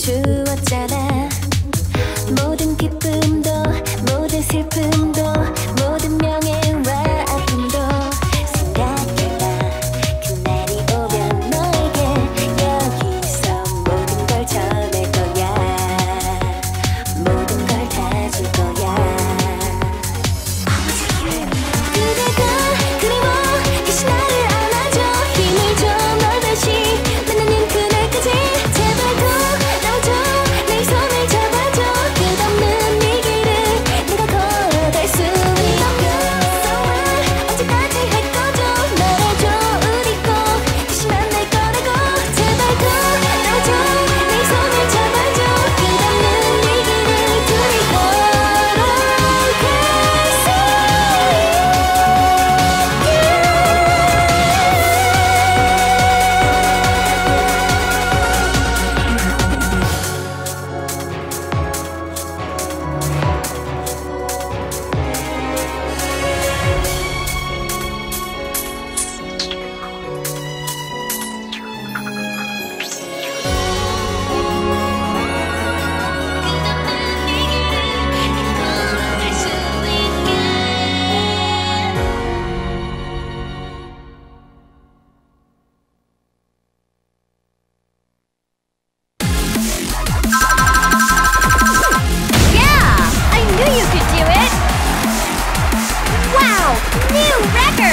choose Record!